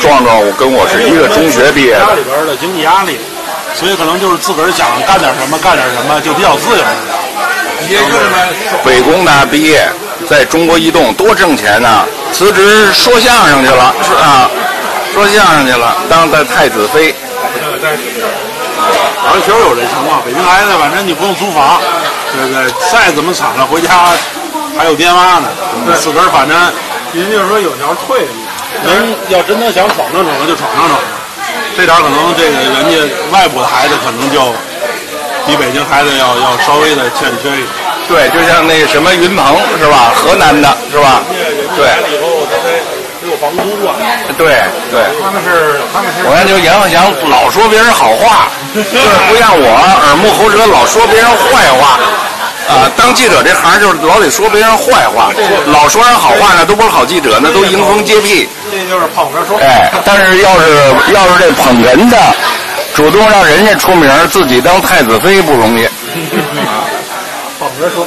壮壮，我跟我是一个中学毕业家。里边的经济压力，所以可能就是自个儿想干点什么干点什么，就比较自由。北工大毕业，在中国移动多挣钱呢、辞职说相声去了，是啊，说相声去了，当的太子妃。反正确实有这情况。北京来的，反正你不用租房，对不对？再怎么惨了，回家还有爹妈呢。自个儿反正人就是说有条退路。人要真的想闯荡闯荡就闯荡闯荡，这点可能这个人家外部的孩子可能就比北京孩子要要稍微的欠缺一点。对，就像那什么云鹏是吧？河南的是吧？对来了以后，他得得有房租啊。对对。他们是他们是我看就阎鹤祥老说别人好话，就是不像我耳目喉舌老说别人坏话。啊，当记者这行就是老得说别人坏话，老说人好话那都不是好记者，那都迎风接屁。这就是捧着说。哎，但是要是要是这捧人的，主动让人家出名，自己当太子妃不容易。捧着说。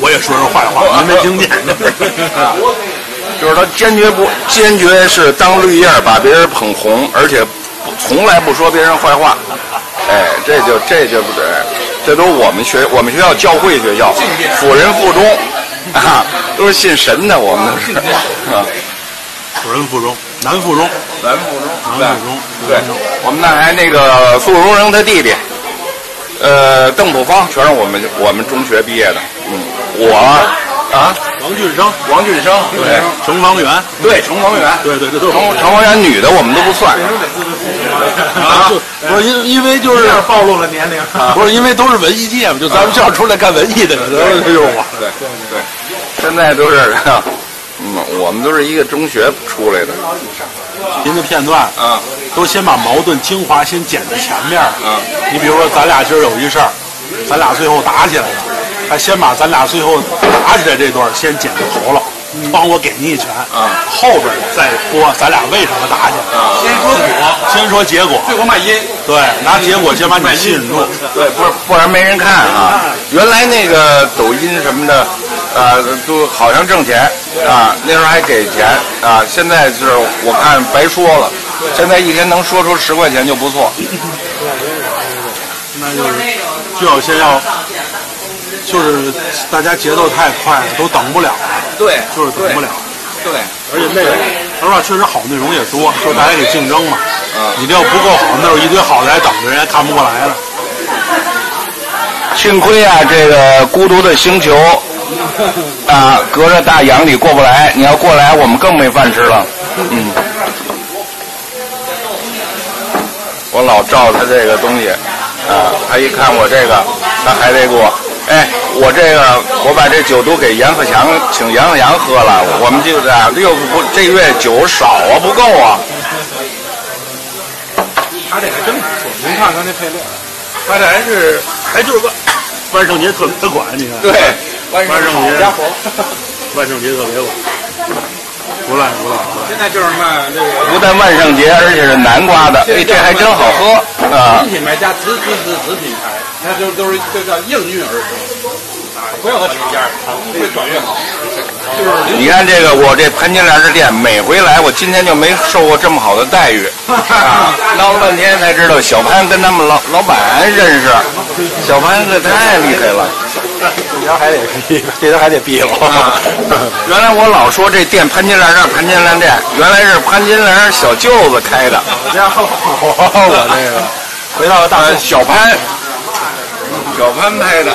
我也说说坏话，您没听见？就是他坚决不坚决是当绿叶把别人捧红，而且从来不说别人坏话。哎，这就这就不对，这都我们学我们学校教会学校，辅仁附中啊，都是信神的，我们都是啊，辅仁附中、南附中、南附中南附中，对，我们那还那个苏荣生他弟弟，呃，邓普方全是我们我们中学毕业的，嗯，我啊，王俊生、王俊生，对程方圆，对，程方圆，对对，这都是程程方圆女的我们都不算。啊，就不是因因为就是暴露了年龄。不是因为都是文艺界嘛，就咱们校出来干文艺的，都是就是我。对对，现在都是，嗯，我们都是一个中学出来的，您的片段啊，都先把矛盾精华先剪在前面。啊，你比如说咱俩今儿有一事儿，咱俩最后打起来了，他先把咱俩最后打起来这段先剪到头了，帮我给您一拳。啊后边再播咱俩为什么打起来。啊先说果，先说结果，最后卖音。对，拿结果先把你吸引住。对，不是，不然没人看啊。原来那个抖音什么的，呃，都好像挣钱啊，那时候还给钱啊，现在是我看白说了，现在一天能说出十块钱就不错。那就是就要先要，就是大家节奏太快了，都等不了了，对，就是等不了。对，而且内容，说实话，确实好内容也多，就大家得竞争嘛。嗯你这要不够好，那有一堆好的还等着，人家看不过来了。幸亏啊，这个孤独的星球 啊，隔着大洋你过不来，你要过来，我们更没饭吃了。嗯，我老照他这个东西啊，他一看我这个，他还得给我，哎，我这个我把这酒都给阎鹤祥请阎鹤祥喝了，我们这个啊，六不这月酒少啊，不够啊。他这还真不错，您看看这配料，他这还是哎就是万万圣节特别管，你看。对，万圣节，家伙！万圣节特别火，不赖不赖。现在就是卖这个不但万圣节，而且是南瓜的，哎，这还真好喝啊新。品牌加子子子子品牌，那就都是就叫应运而生啊！不要它涨价，越转越好。就是你看这个，我这潘金莲这店，每回来我今天就没受过这么好的待遇啊！闹了半天才知道小潘跟他们老老板认识，小潘可太厉害了。这条还得逼，这条还得逼我。原来我老说这店潘金莲这潘金莲店，原来是潘金莲小舅子开的。家伙，我这个回到了大呃，小潘，小潘拍的。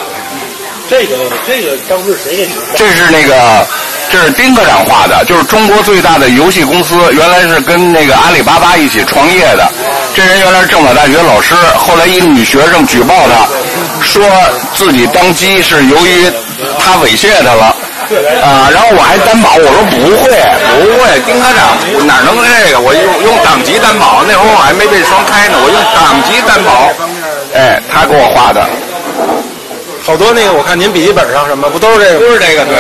这个这个当时谁给你？这是那个，这是丁科长画的，就是中国最大的游戏公司，原来是跟那个阿里巴巴一起创业的。这人原来是政法大学老师，后来一女学生举报他，说自己当机是由于他猥亵他了。啊，然后我还担保，我说不会，不会，丁科长我哪能这个？我用用党籍担保，那会儿我还没被双开呢，我用党籍担保。哎，他给我画的，好多那个，我看您笔记本上什么不都是这个？都是这个对。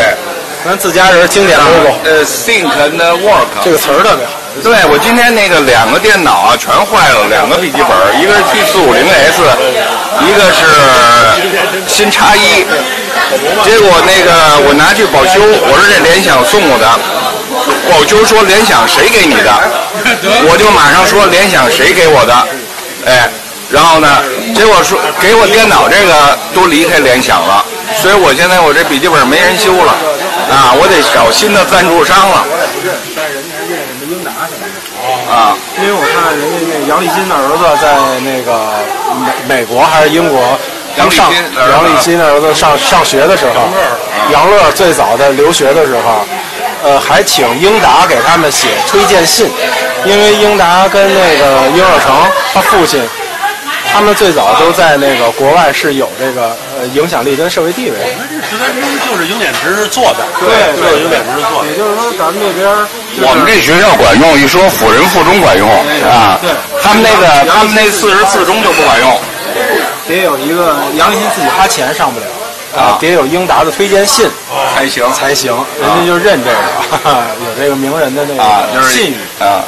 咱自家人经典 logo，呃，think and work。这个词儿特别好。对我今天那个两个电脑啊全坏了，两个笔记本，一个是 T 四五零 S，一个是新叉一。结果那个我拿去保修，我说这联想送我的，保修说联想谁给你的？我就马上说联想谁给我的，哎，然后呢，结果说给我电脑这个都离开联想了，所以我现在我这笔记本没人修了，啊，我得找新的赞助商了。啊，因为我看人家那杨立新的儿子在那个美美国还是英国，杨立新上杨立新的儿子上上学的时候，杨乐最早在留学的时候，呃，还请英达给他们写推荐信，因为英达跟那个英尔成他父亲，他们最早都在那个国外是有这个呃影响力跟社会地位的。这实在是就是英典直做的，对就是英典直做的。也就是说，咱们这边儿就是我们这学校管用，一说辅仁附中管用啊，对他们那个他们那四十四中就不管用。得有一个杨立新自己花钱上不了啊得有英达的推荐信才行才行，人家就认这个，有这个名人的那啊，就是个信誉。啊。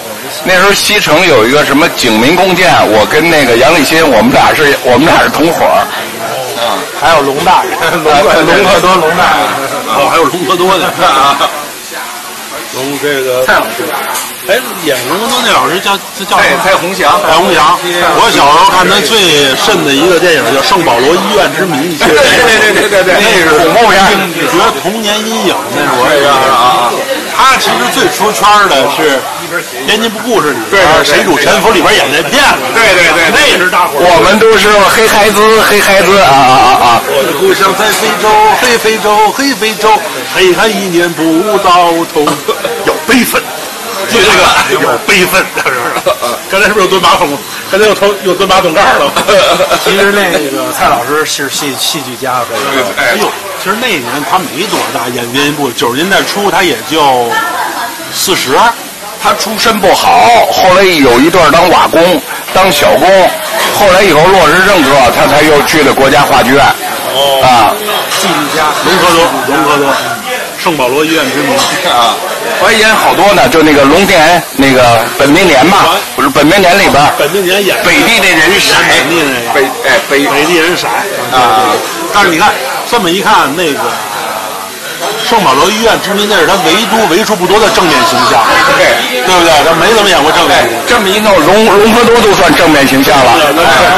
那时候西城有一个什么景民弓箭，我跟那个杨立新，我们俩是我们俩是同伙儿。还有龙大人，龙克龙克多龙大人。哦，还有龙科多的 啊，从这个蔡老师，哎，演隆科多那老师叫叫蔡蔡宏祥，蔡宏祥。我小时候看他最甚的一个电影叫《圣保罗医院之谜》，对对对对对对，那是恐怖片。觉得童年阴影，那是我也是啊。他其实最出圈的是《编辑部故事》里边《谁主沉浮》里边演那骗子，对对对，那是大伙儿。我们都是黑孩子，黑孩子啊啊啊啊！我的故乡在非洲，黑非洲，黑非洲，黑汉一年不到头，要悲愤。就这个 有悲愤，是不是？刚才是不是又蹲马桶？刚才又头又蹲马桶盖了。其实那个蔡老师是戏戏剧家，哎呦，其实那年他没多大，演编辑部九十年代初他也就四十。他出身不好，后来有一段当瓦工，当小工，后来以后落实政策，他才又去了国家话剧院。哦啊戏剧家。隆科多，隆科多，圣保罗医院之谜。啊，我还演好多呢，就那个龙年那个本命年嘛，不是本命年里边本命年演北地那人色，本地那个北哎北。北地人色啊，但是你看这么一看，那个圣保罗医院之谜那是他唯独为数不多的正面形象，对。对不对？他没怎么演过正面哎形象。这么一弄，龙龙科多都算正面形象了。哎，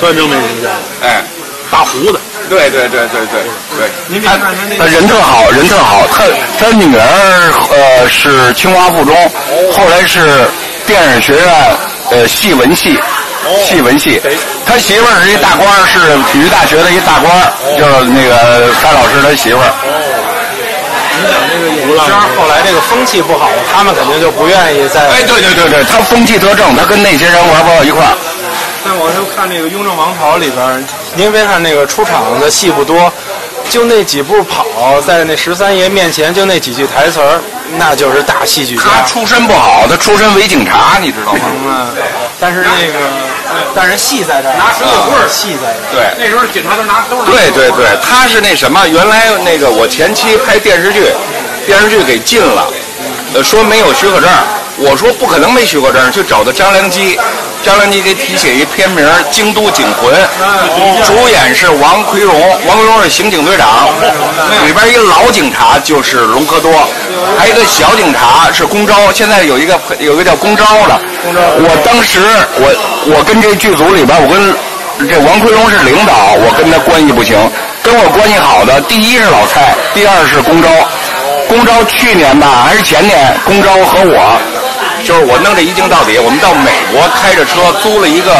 算正面形象，哎，大胡子，对对对对对对，您别看他那他人特好，人特好。他他女儿呃是清华附中，后来是电影学院呃戏文系，戏文系。他媳妇儿是一大官儿，是体育大学的一大官儿，就是那个蔡老师他媳妇儿。你想这个演艺圈后来这个风气不好，他们肯定就不愿意再。哎，对对对对，他风气特正，他跟那些人玩不到一块儿。但我就看那个《雍正王朝》里边，您别看那个出场的戏不多，就那几步跑，在那十三爷面前就那几句台词儿，那就是大戏剧家。他出身不好，他出身为警察，你知道吗？嗯，但是那个，但是戏在这儿，拿水果棍儿戏在这儿。对。那时候警察都拿都是对对对，他是那什么，原来那个我前期拍电视剧，电视剧给禁了，呃，说没有许可证。我说不可能没许过证，就找到张良基，张良基给题写一篇名《京都警魂》，主演是王奎荣，王奎荣是刑警队长，里边一老警察就是隆科多，还有一个小警察是公昭，现在有一个有一个叫公昭的，我当时我我跟这剧组里边，我跟这王奎荣是领导，我跟他关系不行。跟我关系好的，第一是老蔡，第二是公昭。公昭去年吧，还是前年，公昭和我，就是我弄这一镜到底，我们到美国开着车租了一个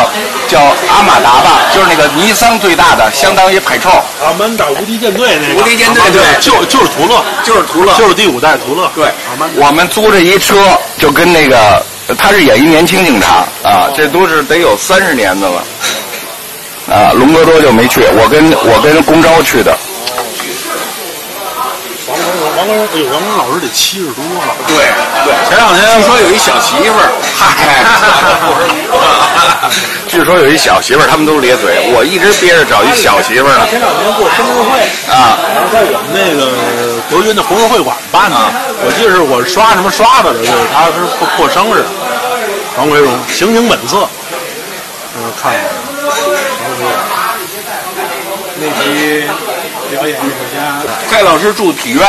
叫阿马达吧，就是那个尼桑最大的，相当于海臭，阿曼达无敌舰队那个，无敌舰队对。就就是途乐，就是途乐，就是第五代途乐。对。我们租着一车，就跟那个他是演一年轻警察啊，这都是得有三十年的了。啊，隆哥多就没去，我跟我跟宫昭去的。王光荣，王光荣，哎呦，王光荣老师得七十多了。对对，前两天据说有一小媳妇儿，嗨，据说有一小媳妇儿，他们都咧嘴，我一直憋着找一小媳妇儿呢。前两天过生日会，啊，然后在我们那个德云的红日会馆办的。我记得是我刷什么刷的了，就是他是过过生日。王奎荣，刑警本色。嗯，看看。那集表演艺术家，蔡老师住体院，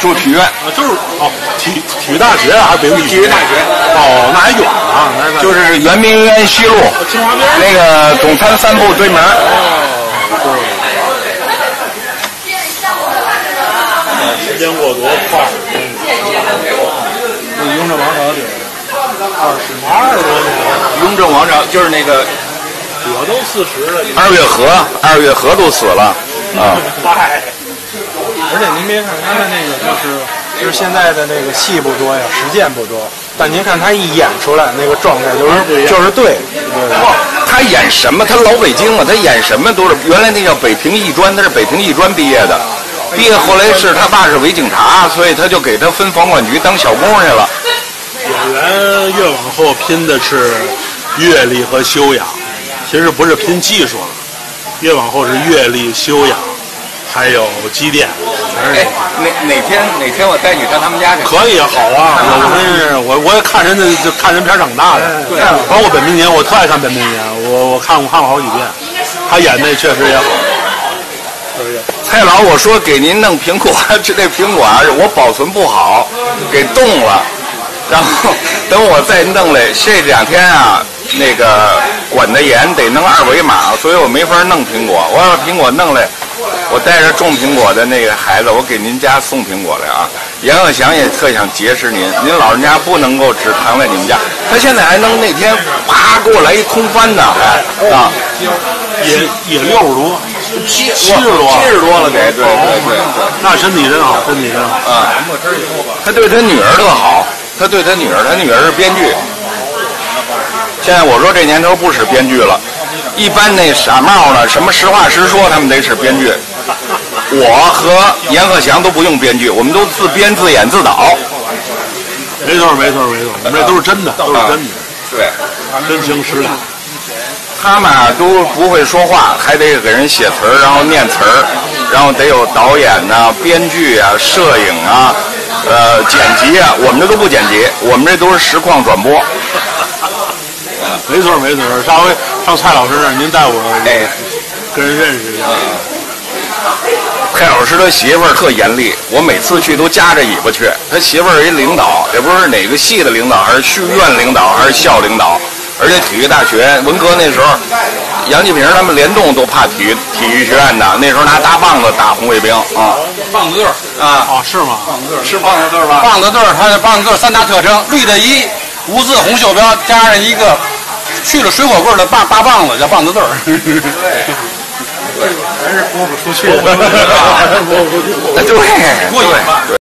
住体院，啊，就是哦，体体育大学啊还是北京体育大学。哦，那还远啊，就是圆明园西路那个总参三部对门。时间过多快，这雍正王朝的地儿，二十二十多年，雍正王朝就是那个我都四十了，二月河，二月河都死了啊。嗨，而且您别看他的那个就是就是现在的那个戏不多呀，实践不多，但您看他一演出来那个状态就是就是对，对。他演什么？他老北京嘛，他演什么都是原来那叫北平艺专，他是北平艺专毕业的。毕业后来是他爸是伪警察，所以他就给他分房管局当小工去了。演员越往后拼的是阅历和修养，其实不是拼技术了，越往后是阅历、修养，还有积淀，全是哪哪天哪天我带你上他们家去？可以，好啊！我真是我我也看人家就看人片长大的，对包括本命年，我特爱看本命年，我我看过看过好几遍，他演的确实也好。蔡老，我说给您弄苹果，这 这苹果啊，我保存不好，给冻了。然后等我再弄来，这两天啊，那个管得严，得弄二维码，所以我没法弄苹果。我要把苹果弄来，我带着种苹果的那个孩子，我给您家送苹果来啊。杨鹤祥也特想结识您，您老人家不能够只藏在你们家，他现在还能那天啪给我来一空翻呢，还啊。也也六十多，七七十多七十多了得，对对对对。那身体真好，身体真好。啊，他对他女儿特好，他对他女儿，他女儿是编剧。现在我说这年头不使编剧了，一般那傻帽呢，什么实话实说，他们得使编剧。我和阎鹤祥都不用编剧，我们都自编自演自导。没错没错没错，我们这都是真的，都是真的，对，真情实感。他们啊都不会说话，还得给人写词儿，然后念词儿，然后得有导演呐、编剧啊、摄影啊、呃剪辑啊，我们这都不剪辑，我们这都是实况转播。没错没错，上回上蔡老师那儿，您带我哎。跟人认识一下。蔡老师他媳妇儿特严厉，我每次去都夹着尾巴去。他媳妇儿是一领导，也不知道是哪个系的领导，还是剧院领导，还是校领导。而且体育大学文革那时候，杨继平他们联动都怕体育体育学院的，那时候拿大棒子打红卫兵啊棒子队儿，啊！哦，是吗？棒子是棒子队儿吧？棒子队儿，它的棒子队儿三大特征：绿的一，无字红袖标，加上一个去了水果味儿的大大棒子，叫棒子字儿。还是播不出去。对对 对。